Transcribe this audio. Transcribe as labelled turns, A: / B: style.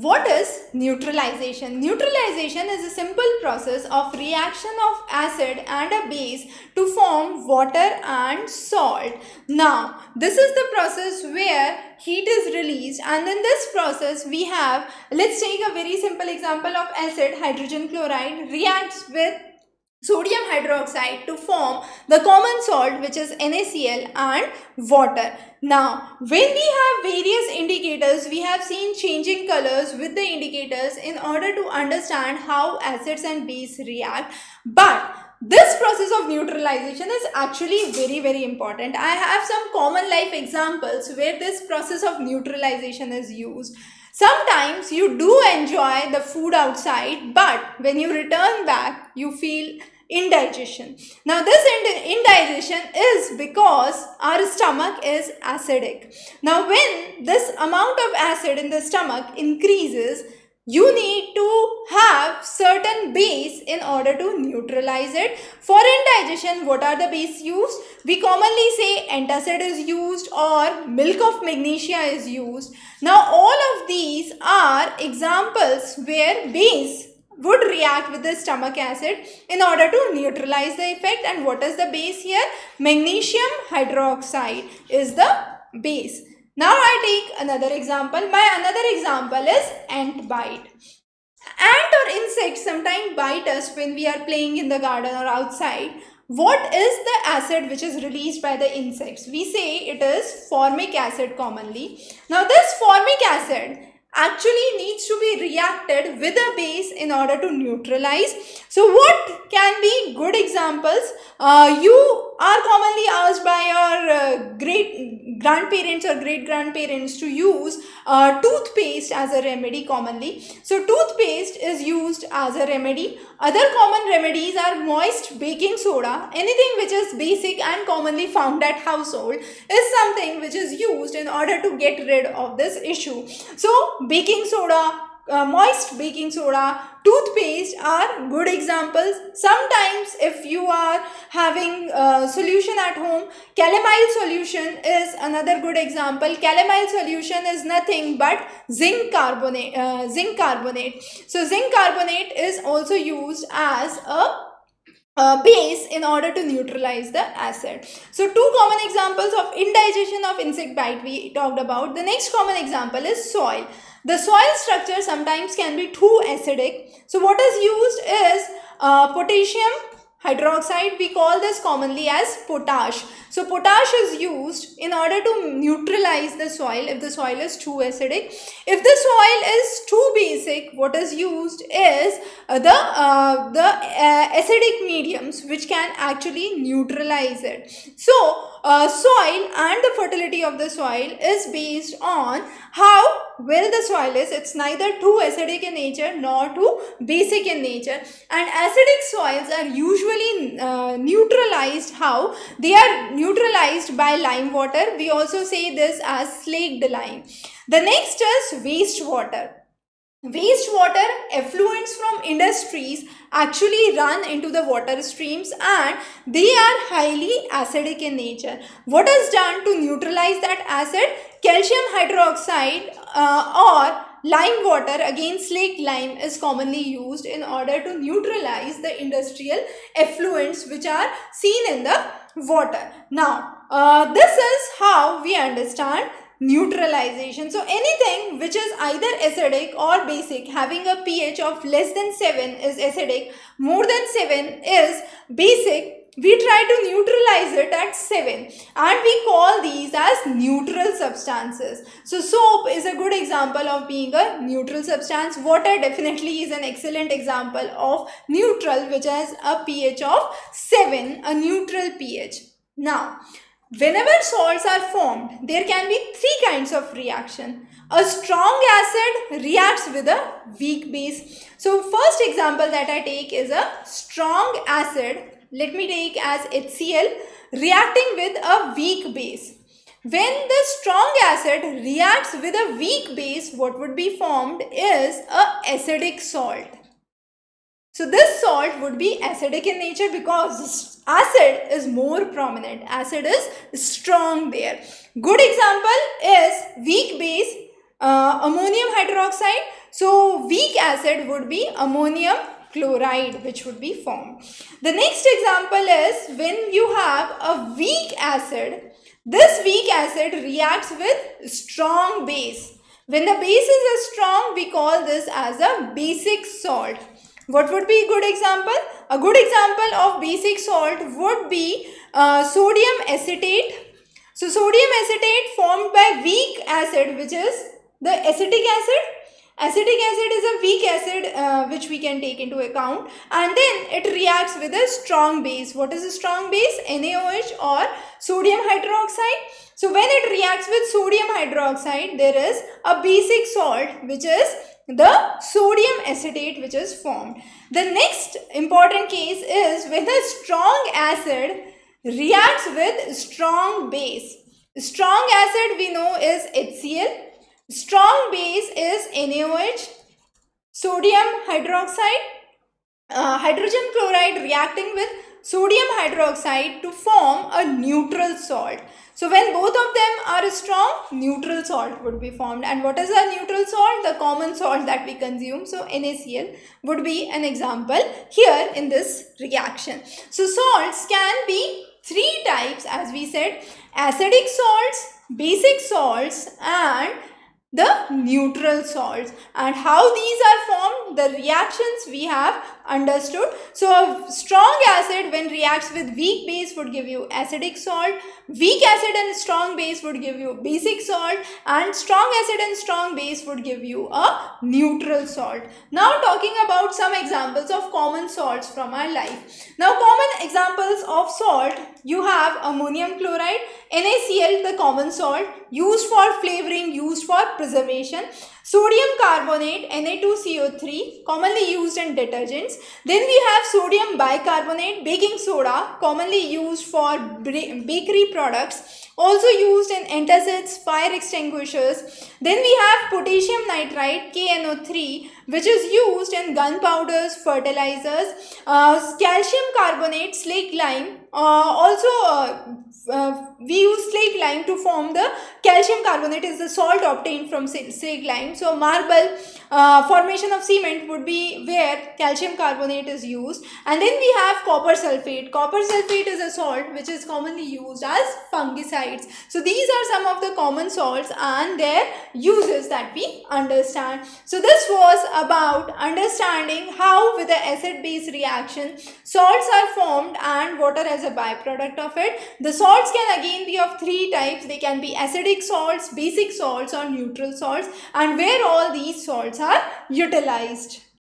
A: What is neutralization? Neutralization is a simple process of reaction of acid and a base to form water and salt. Now, this is the process where heat is released and in this process we have, let's take a very simple example of acid, hydrogen chloride reacts with sodium hydroxide to form the common salt which is NaCl and water. Now, when we have various indicators, we have seen changing colors with the indicators in order to understand how acids and base react. But this process of neutralization is actually very very important. I have some common life examples where this process of neutralization is used. Sometimes you do enjoy the food outside, but when you return back, you feel indigestion. Now this indigestion is because our stomach is acidic. Now when this amount of acid in the stomach increases, you need to have certain base in order to neutralize it. For indigestion, what are the base used? We commonly say antacid is used or milk of magnesia is used. Now all of these are examples where base would react with the stomach acid in order to neutralize the effect and what is the base here? Magnesium hydroxide is the base. Now I take another example. My another example is ant bite. Ant or insects sometimes bite us when we are playing in the garden or outside. What is the acid which is released by the insects? We say it is formic acid commonly. Now this formic acid actually needs to be reacted with a base in order to neutralize. So what can be good examples? Uh, you are commonly asked by your uh, great grandparents or great grandparents to use uh, toothpaste as a remedy commonly. So toothpaste is used as a remedy. Other common remedies are moist baking soda. Anything which is basic and commonly found at household is something which is used in order to get rid of this issue. So baking soda, uh, moist baking soda, toothpaste are good examples. Sometimes if you are having a solution at home, calamine solution is another good example. Calamine solution is nothing but zinc carbonate. Uh, zinc carbonate. So zinc carbonate is also used as a uh, base in order to neutralize the acid. So two common examples of indigestion of insect bite we talked about. The next common example is soil. The soil structure sometimes can be too acidic. So what is used is uh, potassium hydroxide we call this commonly as potash. So potash is used in order to neutralize the soil if the soil is too acidic. If the soil is too basic what is used is uh, the uh, the uh, acidic mediums which can actually neutralize it. So uh, soil and the fertility of the soil is based on how well the soil is. It's neither too acidic in nature nor too basic in nature. And acidic soils are usually uh, neutralized how? They are neutralized by lime water. We also say this as slaked lime. The next is wastewater. Wastewater effluents from industries actually run into the water streams and they are highly acidic in nature. What is done to neutralize that acid? Calcium hydroxide uh, or lime water again slaked lime is commonly used in order to neutralize the industrial effluents which are seen in the water. Now, uh, this is how we understand neutralization. So anything which is either acidic or basic having a pH of less than 7 is acidic, more than 7 is basic, we try to neutralize it at 7 and we call these as neutral substances. So soap is a good example of being a neutral substance. Water definitely is an excellent example of neutral which has a pH of 7, a neutral pH. Now, Whenever salts are formed, there can be three kinds of reaction. A strong acid reacts with a weak base. So first example that I take is a strong acid. Let me take as HCl reacting with a weak base. When the strong acid reacts with a weak base, what would be formed is a acidic salt. So this salt would be acidic in nature because acid is more prominent. Acid is strong there. Good example is weak base uh, ammonium hydroxide. So weak acid would be ammonium chloride which would be formed. The next example is when you have a weak acid, this weak acid reacts with strong base. When the base is strong, we call this as a basic salt. What would be a good example? A good example of basic salt would be uh, sodium acetate. So sodium acetate formed by weak acid which is the acetic acid Acetic acid is a weak acid uh, which we can take into account and then it reacts with a strong base. What is a strong base? NaOH or sodium hydroxide. So when it reacts with sodium hydroxide there is a basic salt which is the sodium acetate which is formed. The next important case is when a strong acid reacts with strong base. Strong acid we know is HCl Strong base is NaOH, sodium hydroxide, uh, hydrogen chloride reacting with sodium hydroxide to form a neutral salt. So when both of them are strong, neutral salt would be formed. And what is a neutral salt? The common salt that we consume. So NaCl would be an example here in this reaction. So salts can be three types as we said. Acidic salts, basic salts and the neutral salts. And how these are formed the reactions we have understood. So a strong acid when reacts with weak base would give you acidic salt. Weak acid and strong base would give you basic salt. And strong acid and strong base would give you a neutral salt. Now talking about some examples of common salts from our life. Now common examples of salt you have ammonium chloride NaCl the common salt used for flavoring used for preservation. Sodium carbonate Na2CO3 commonly used in detergents. Then we have sodium bicarbonate baking soda commonly used for bakery products also used in antacids, fire extinguishers. Then we have potassium nitrite KNO3 which is used in gunpowders, fertilizers, uh, calcium carbonate, slaked lime. Uh, also uh, uh, we use slaked lime to form the calcium carbonate is the salt obtained from slaked lime. So marble uh, formation of cement would be where calcium carbonate is used. And then we have copper sulfate. Copper sulfate is a salt which is commonly used as fungicides. So these are some of the common salts and their uses that we understand. So this was about understanding how with the acid-base reaction salts are formed and water as a byproduct of it. The salts can again be of three types. They can be acidic salts, basic salts or neutral salts and where all these salts are utilized.